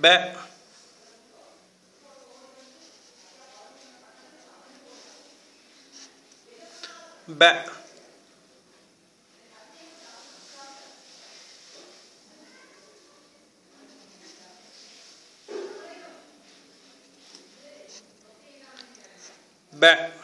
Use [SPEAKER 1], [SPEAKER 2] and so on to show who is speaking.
[SPEAKER 1] back. Back. Back.